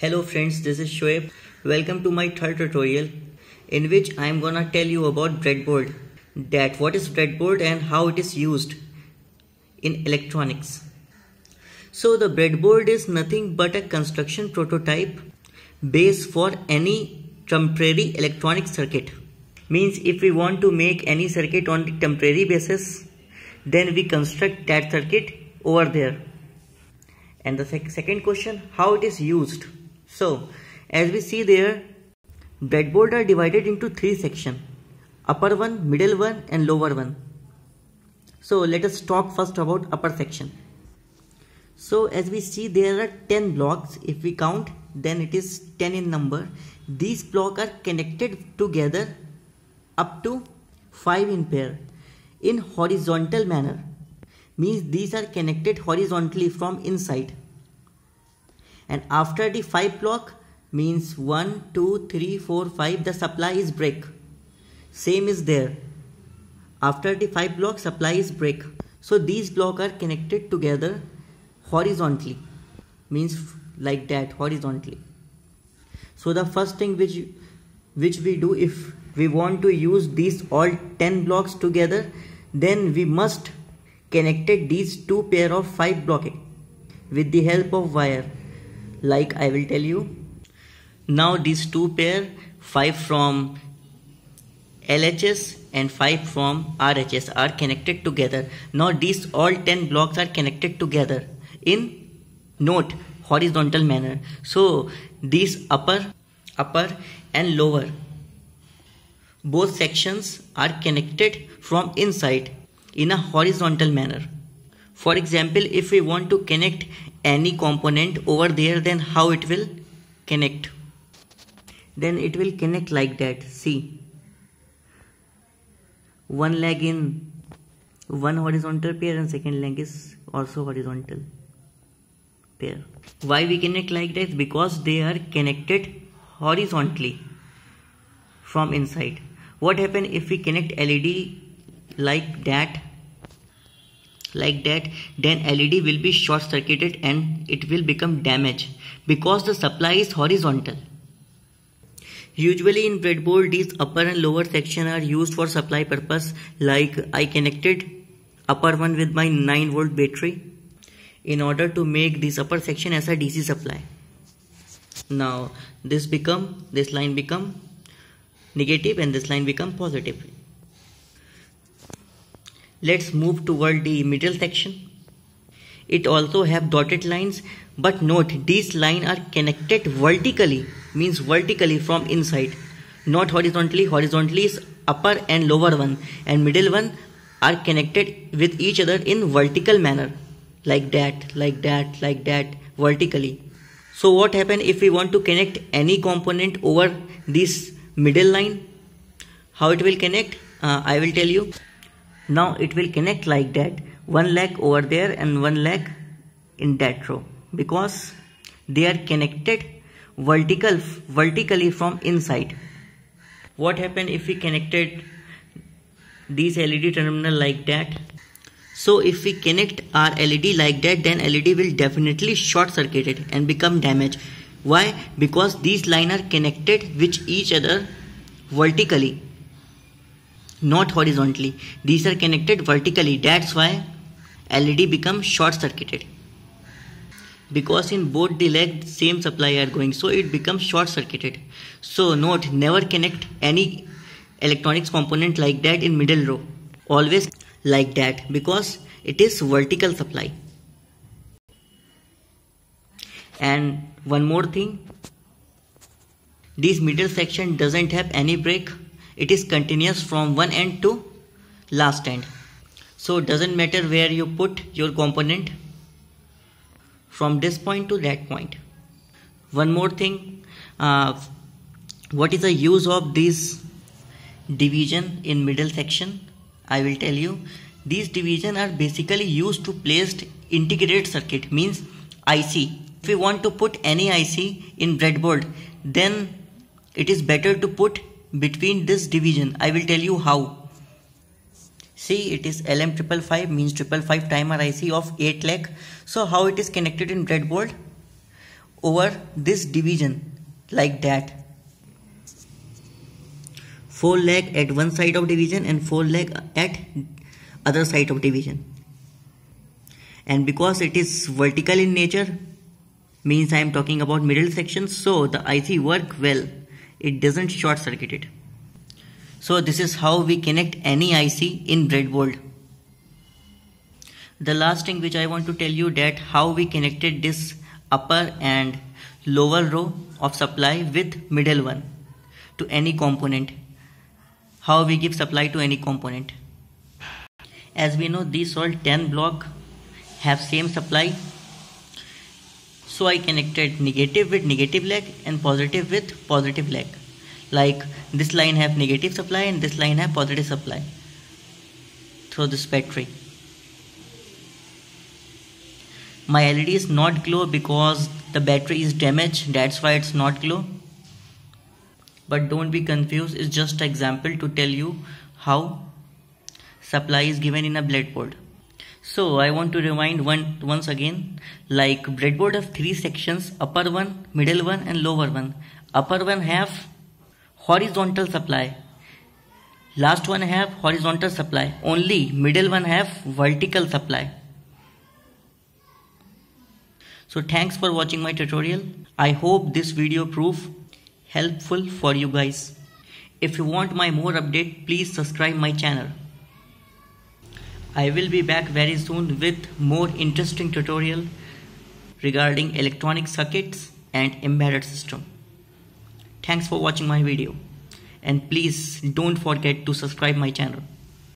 Hello friends, this is Shoaib. Welcome to my third tutorial in which I am gonna tell you about breadboard. That what is breadboard and how it is used in electronics. So the breadboard is nothing but a construction prototype base for any temporary electronic circuit. Means if we want to make any circuit on the temporary basis, then we construct that circuit over there. And the sec second question, how it is used. So, as we see there, breadboard are divided into three sections. Upper one, middle one and lower one. So let us talk first about upper section. So as we see there are 10 blocks. If we count then it is 10 in number. These blocks are connected together up to 5 in pair in horizontal manner. Means these are connected horizontally from inside and after the 5 block means 1 2 3 4 5 the supply is break. Same is there. After the 5 block supply is break. So these block are connected together horizontally. Means like that horizontally. So the first thing which which we do if we want to use these all 10 blocks together then we must connected these two pair of 5 block with the help of wire like I will tell you. Now these two pair 5 from LHS and 5 from RHS are connected together. Now these all 10 blocks are connected together in note horizontal manner. So these upper, upper and lower both sections are connected from inside in a horizontal manner. For example, if we want to connect any component over there, then how it will connect? Then it will connect like that. See, one leg in one horizontal pair and second leg is also horizontal pair. Why we connect like that? Because they are connected horizontally from inside. What happen if we connect LED like that like that then LED will be short circuited and it will become damaged because the supply is horizontal. Usually in breadboard these upper and lower section are used for supply purpose like I connected upper one with my 9 volt battery in order to make this upper section as a DC supply. Now this become this line become negative and this line become positive Let's move toward the middle section. It also have dotted lines but note these lines are connected vertically means vertically from inside. Not horizontally horizontally is upper and lower one and middle one are connected with each other in vertical manner like that like that like that vertically. So what happen if we want to connect any component over this middle line? How it will connect? Uh, i will tell you now it will connect like that. One leg over there and one leg in that row. Because they are connected vertical vertically from inside. What happen if we connected these LED terminal like that? So if we connect our LED like that then LED will definitely short circuited and become damaged. Why? Because these line are connected with each other vertically not horizontally. These are connected vertically. That's why LED becomes short circuited. Because in both the leg same supply are going so it becomes short circuited. So note never connect any electronics component like that in middle row. Always like that because it is vertical supply. And one more thing this middle section doesn't have any break it is continuous from one end to last end. So it doesn't matter where you put your component from this point to that point. One more thing uh, what is the use of this division in middle section? I will tell you. These division are basically used to place integrated circuit means IC if we want to put any IC in breadboard then it is better to put between this division I will tell you how. See it is LM555 means 555 timer IC of 8 lakh. So how it is connected in breadboard? Over this division like that. 4 leg at one side of division and 4 leg at other side of division. And because it is vertical in nature means I am talking about middle section so the IC work well it doesn't short circuit it. So this is how we connect any IC in breadboard the last thing which I want to tell you that how we connected this upper and lower row of supply with middle one to any component. How we give supply to any component. As we know these all 10 block have same supply so I connected negative with negative leg and positive with positive leg. Like this line have negative supply and this line have positive supply through this battery. My LED is not glow because the battery is damaged that's why it's not glow. But don't be confused it's just example to tell you how supply is given in a breadboard so I want to remind one once again like breadboard of three sections upper one middle one and lower one upper one have horizontal supply last one have horizontal supply only middle one have vertical supply so thanks for watching my tutorial. I hope this video prove helpful for you guys. If you want my more update, please subscribe my channel. I will be back very soon with more interesting tutorial regarding electronic circuits and embedded system. Thanks for watching my video and please don't forget to subscribe my channel.